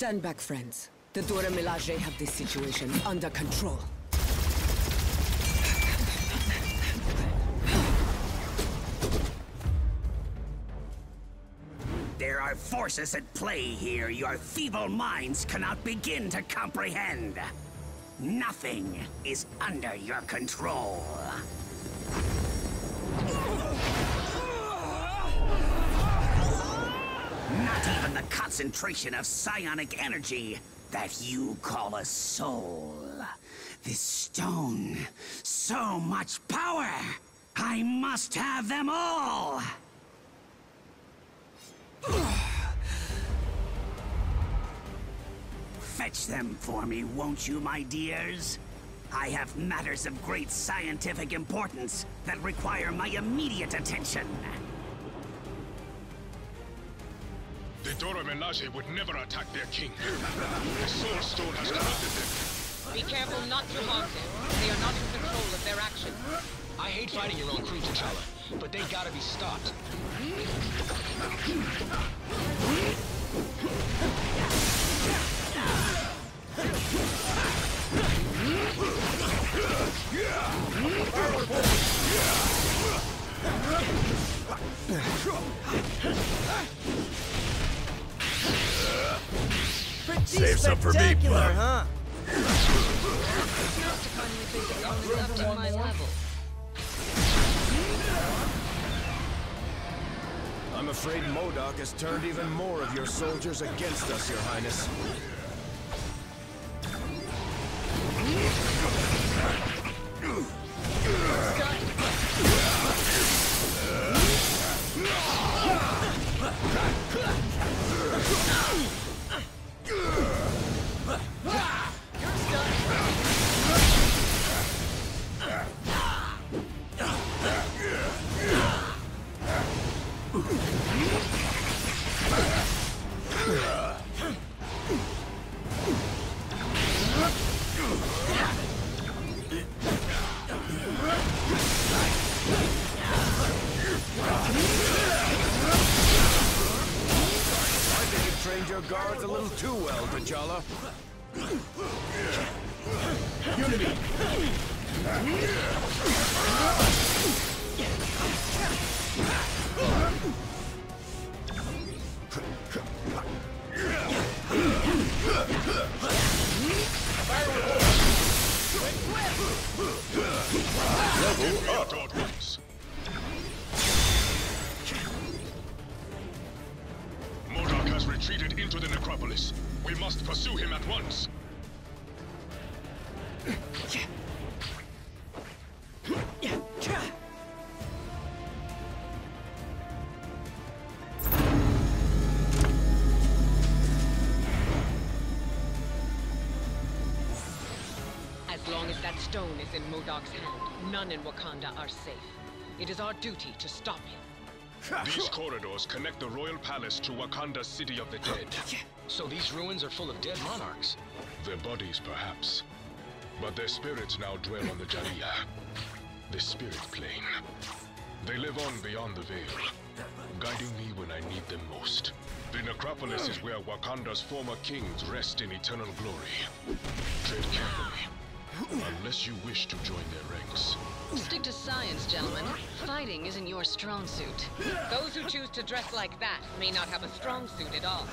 Stand back, friends. The Dora Milaje have this situation under control. There are forces at play here your feeble minds cannot begin to comprehend. Nothing is under your control. Not even the concentration of psionic energy that you call a soul. This stone, so much power! I must have them all! Fetch them for me, won't you, my dears? I have matters of great scientific importance that require my immediate attention. The Dora Milaje would never attack their king. The Soul Stone has corrupted them. Be careful not to harm them. They are not in control of their actions. I hate fighting your own crew, T'Challa, but they gotta be stopped. Save some for me, bud. huh? Up to my level. I'm afraid MODOK has turned even more of your soldiers against us, Your Highness. Your guards a little too well, T'Challa. Level long as that stone is in Modok's hand, none in Wakanda are safe. It is our duty to stop him. These corridors connect the royal palace to Wakanda's city of the dead. So these ruins are full of dead monarchs. Their bodies, perhaps. But their spirits now dwell on the Djalia, the spirit plane. They live on beyond the veil, guiding me when I need them most. The necropolis is hmm. where Wakanda's former kings rest in eternal glory. Tread carefully, Unless you wish to join their ranks. Stick to science, gentlemen. Fighting isn't your strong suit. Those who choose to dress like that may not have a strong suit at all.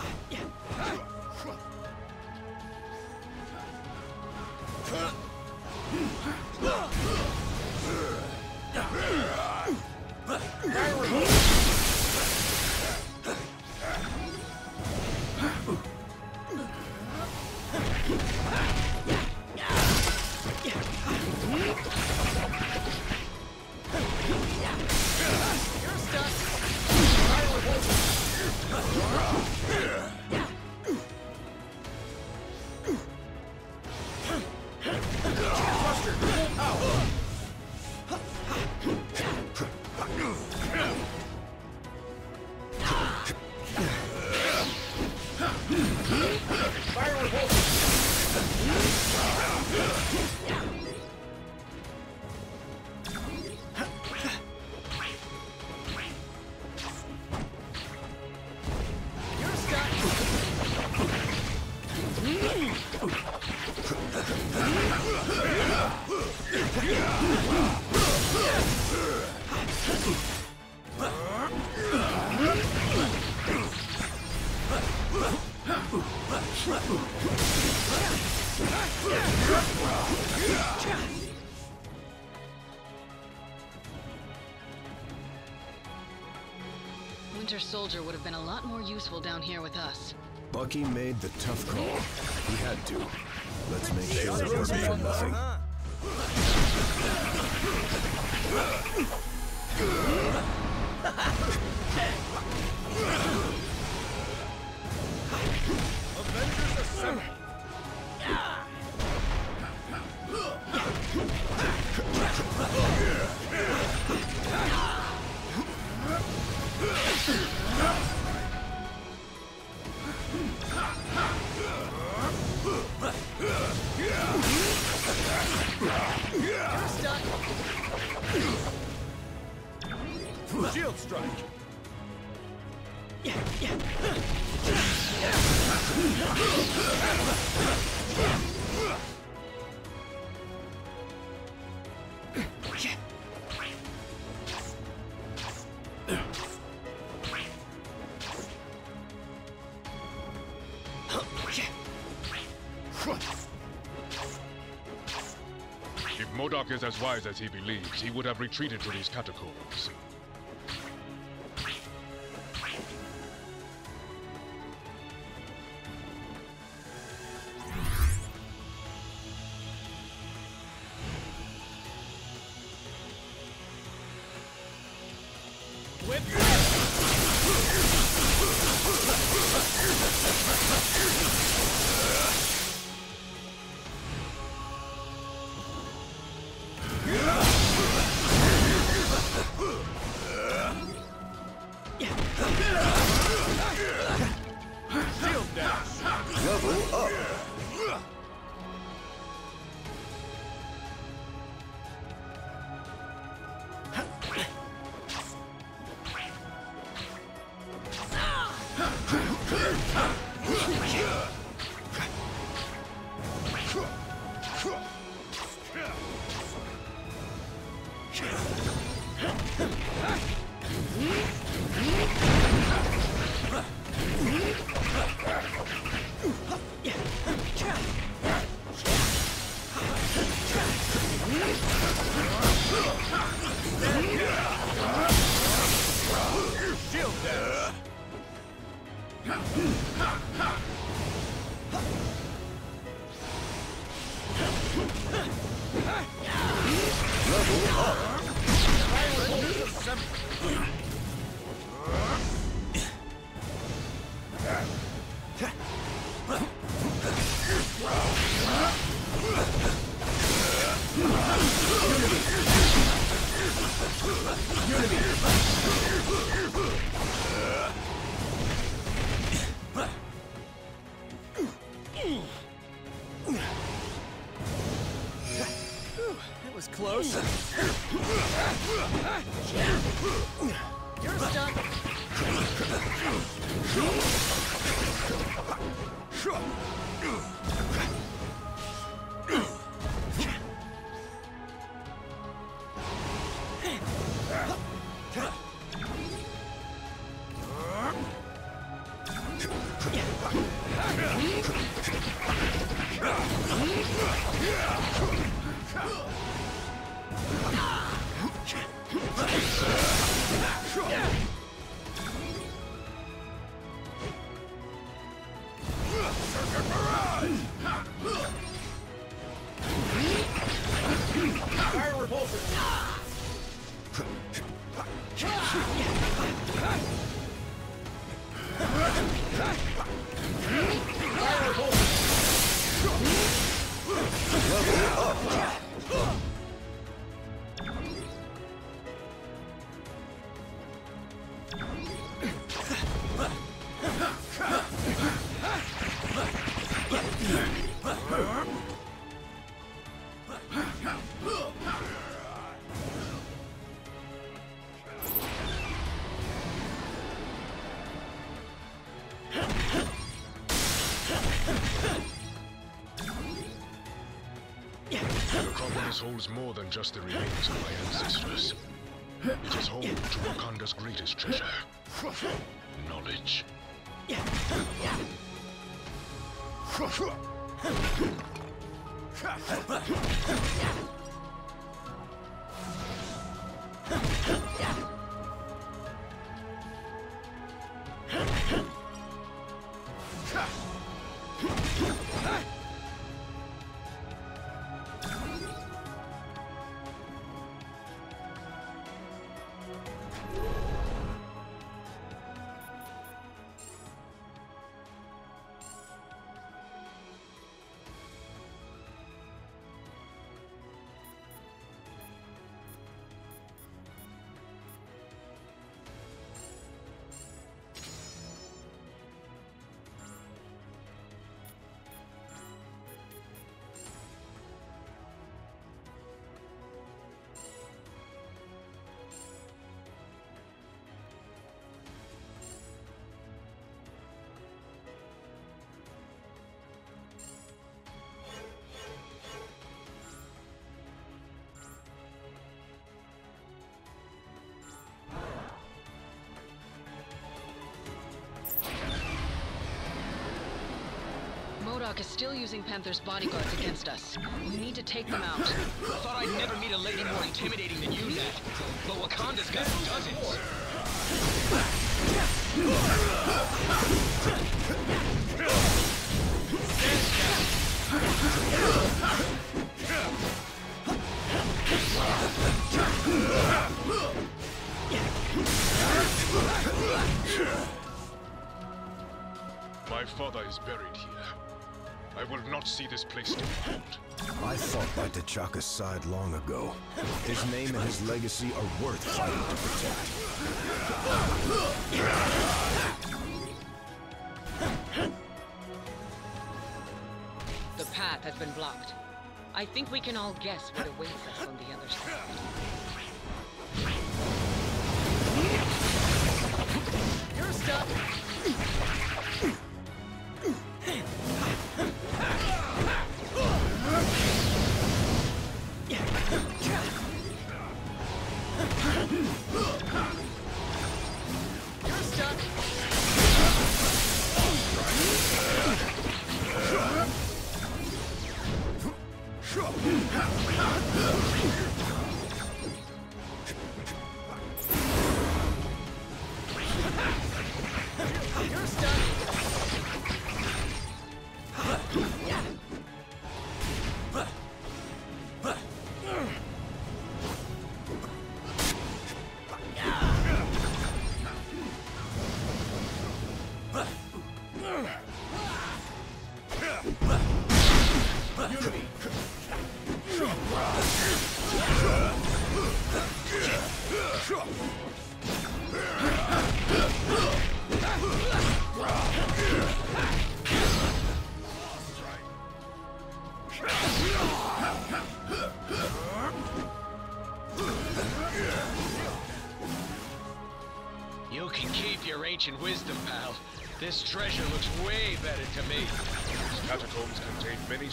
Winter Soldier would have been a lot more useful down here with us. Bucky made the tough call. He had to. Let's make sure it wasn't for nothing. Shield strike! If MODOK is as wise as he believes, he would have retreated to these catacombs. Holds more than just the remains of my ancestors. It is home to Wakanda's greatest treasure. Knowledge. MODOK is still using Panther's bodyguards against us. We need to take them out. I thought I'd never meet a lady more intimidating than you, Nat. But Wakanda's got dozens. My father is buried here. I will not see this place defiled. I fought by T'Chaka's side long ago. His name and his legacy are worth fighting to protect. The path has been blocked. I think we can all guess what awaits us on the other side. You're stuck.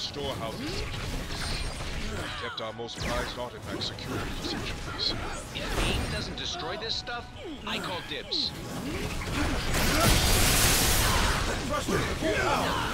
Storehouses such. We've kept our most prized artifacts secure for centuries. If AIM doesn't destroy this stuff, I call dibs. You're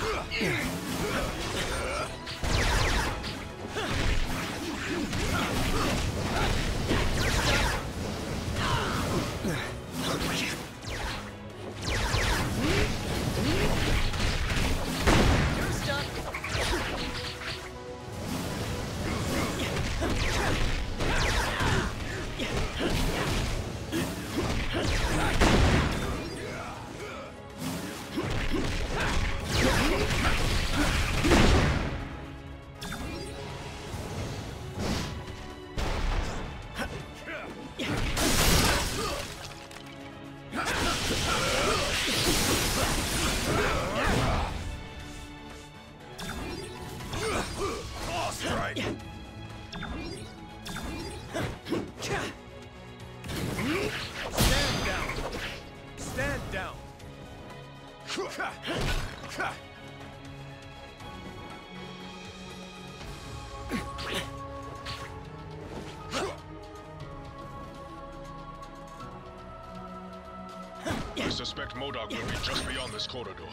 I suspect MODOK will be just beyond this corridor.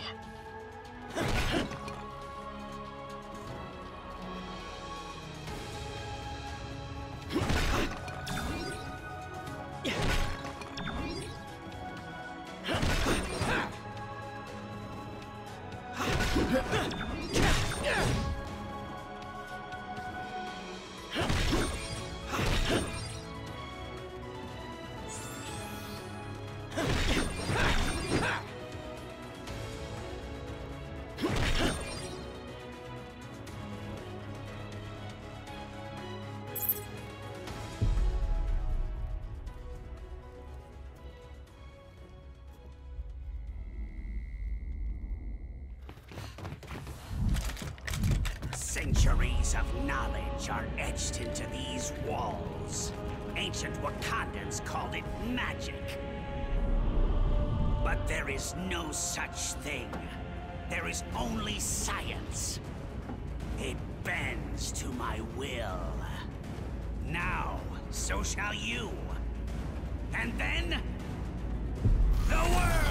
Centuries of knowledge are etched into these walls. Ancient Wakandans called it magic. But there is no such thing. There is only science. It bends to my will. Now, so shall you. And then... The world!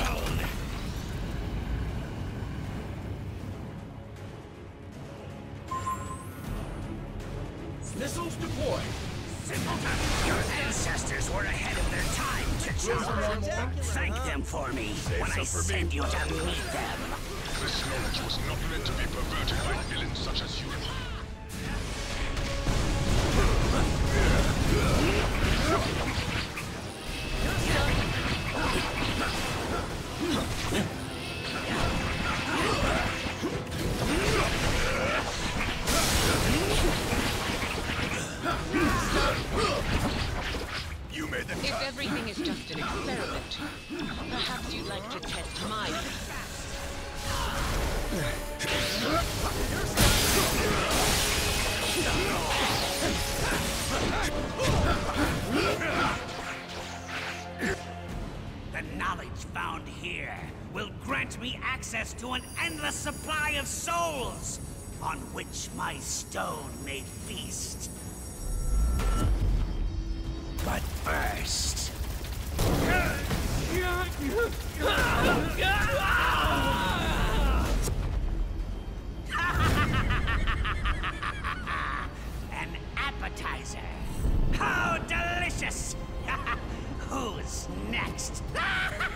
I send you to meet them. This knowledge was not meant to be perverted by villains such as you. You stone may feast. But first... An appetizer. How delicious! Who's next?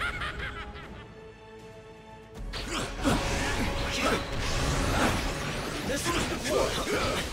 deployed.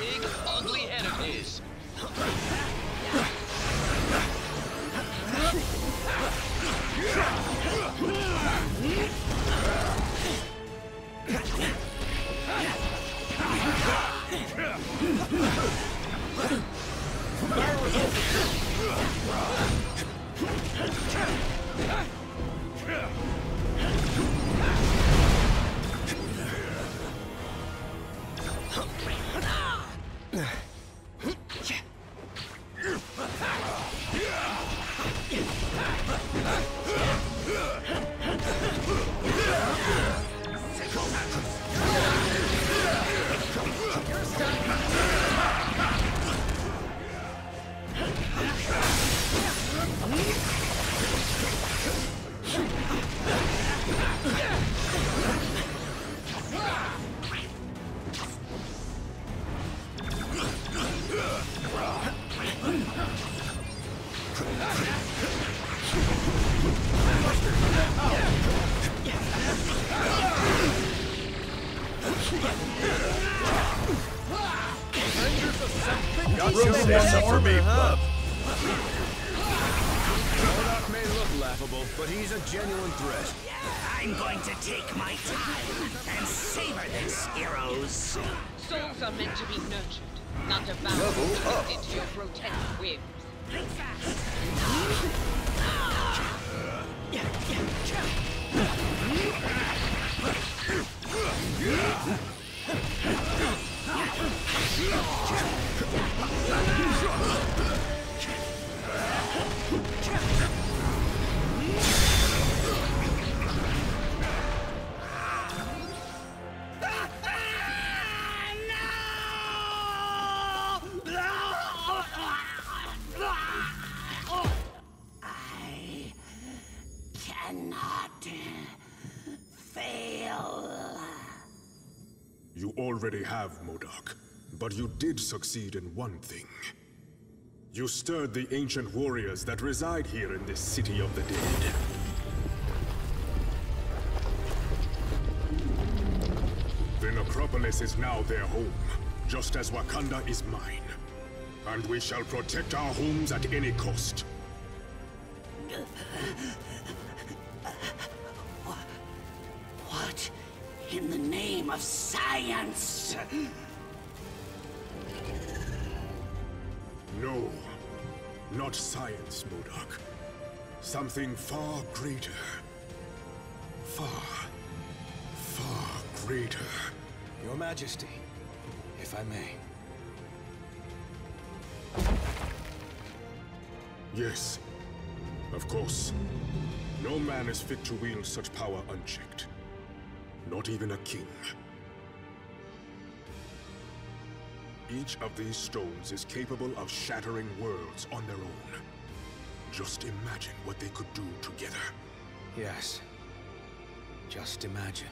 Big, ugly head of his. That's up for me, bub. Modok may look laughable, but he's a genuine threat. I'm going to take my time and savor this, heroes. Souls are meant to be nurtured, not devoured and twisted into your grotesque whims. Think fast. Ah! Uh, already have, Modok. But you did succeed in one thing. You stirred the ancient warriors that reside here in this city of the dead. The necropolis is now their home, just as Wakanda is mine. And we shall protect our homes at any cost. Name of science? No, not science, Modok. Something far greater. Far, far greater. Your Majesty, if I may. Yes, of course. No man is fit to wield such power unchecked. Not even a king. Each of these stones is capable of shattering worlds on their own. Just imagine what they could do together. Yes. Just imagine.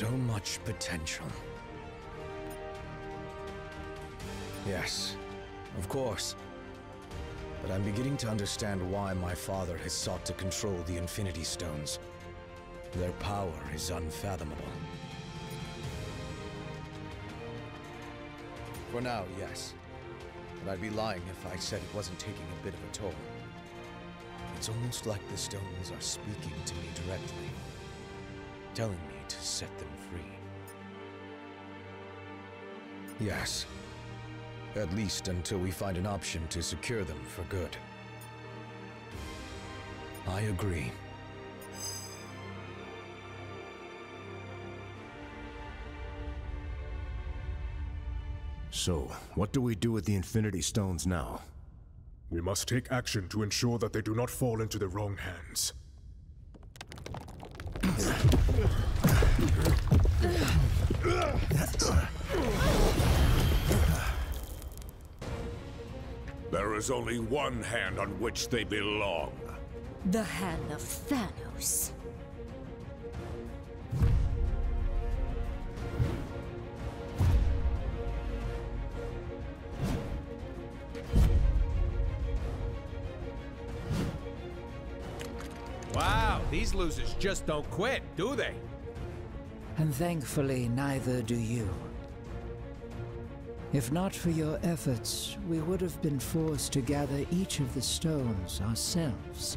So much potential. Yes, of course. But I'm beginning to understand why my father has sought to control the Infinity Stones. Their power is unfathomable. For now, yes. But I'd be lying if I said it wasn't taking a bit of a toll. It's almost like the stones are speaking to me directly, telling me to set them free. Yes. At least until we find an option to secure them for good. I agree. So, what do we do with the Infinity Stones now? We must take action to ensure that they do not fall into the wrong hands. There is only one hand on which they belong. The hand of Thanos. Wow, these losers just don't quit, do they? And thankfully, neither do you. If not for your efforts, we would have been forced to gather each of the stones ourselves.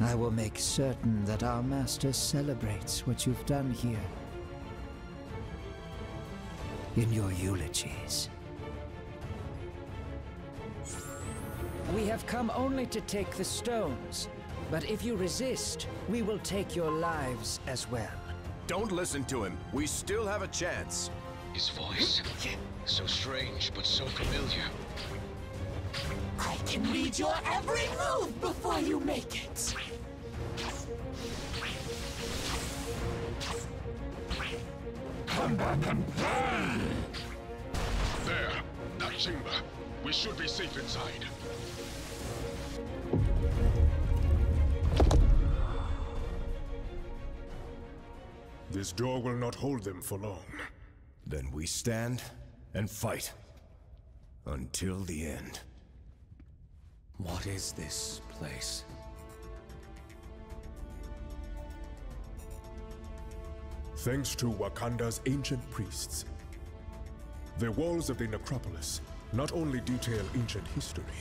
I will make certain that our master celebrates what you've done here. In your eulogies. We have come only to take the stones. But if you resist, we will take your lives as well. Don't listen to him. We still have a chance. His voice. So strange, but so familiar. I can read your every move before you make it. Come back and play! There, that chamber. We should be safe inside. This door will not hold them for long. Then we stand and fight. Until the end. What is this place? Thanks to Wakanda's ancient priests. The walls of the necropolis not only detail ancient history,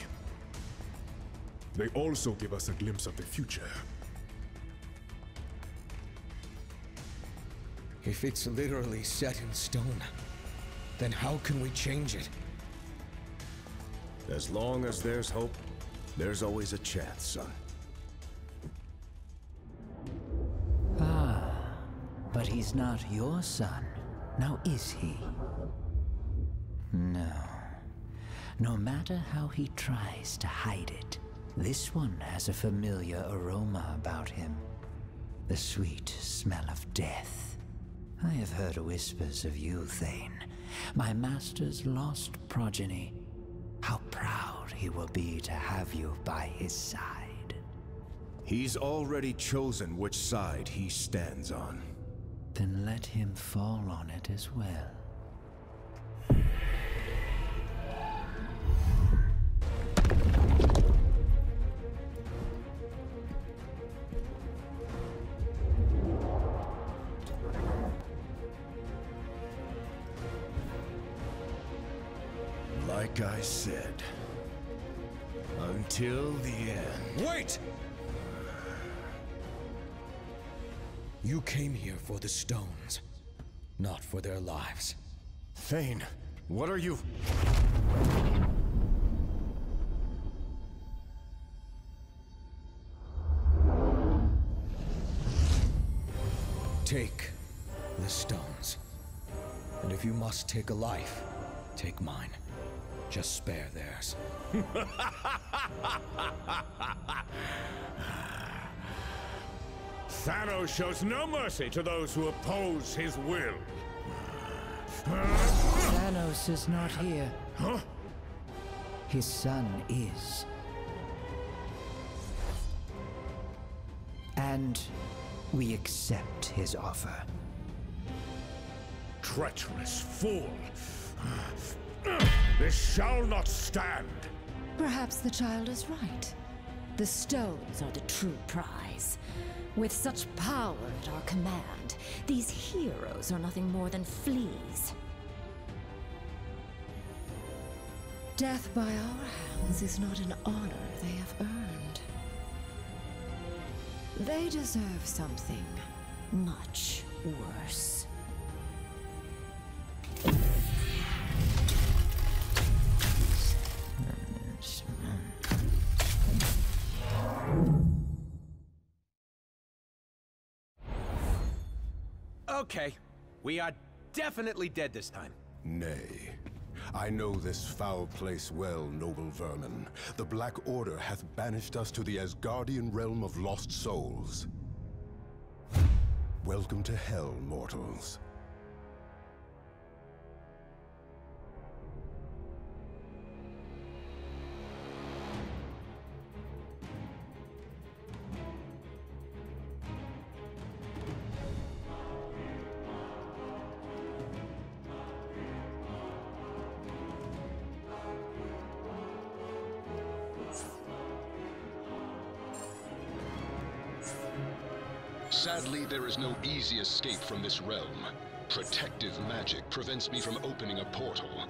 they also give us a glimpse of the future. If it's literally set in stone, then how can we change it? As long as there's hope, there's always a chance, son. Ah, but he's not your son, now is he? No. No matter how he tries to hide it, this one has a familiar aroma about him. The sweet smell of death. I have heard whispers of you, Thane, my master's lost progeny. How proud he will be to have you by his side. He's already chosen which side he stands on. Then let him fall on it as well. Said, until the end. Wait! You came here for the stones, not for their lives. Thane, what are you? Take the stones. And if you must take a life, take mine. Just spare theirs. Thanos shows no mercy to those who oppose his will. Thanos is not here. Huh? His son is. And we accept his offer. Treacherous fool! This shall not stand! Perhaps the child is right. The stones are the true prize. With such power at our command, these heroes are nothing more than fleas. Death by our hands is not an honor they have earned. They deserve something much worse. We are definitely dead this time. Nay. I know this foul place well, noble vermin. The Black Order hath banished us to the Asgardian realm of lost souls. Welcome to hell, mortals. Sadly, there is no easy escape from this realm. Protective magic prevents me from opening a portal.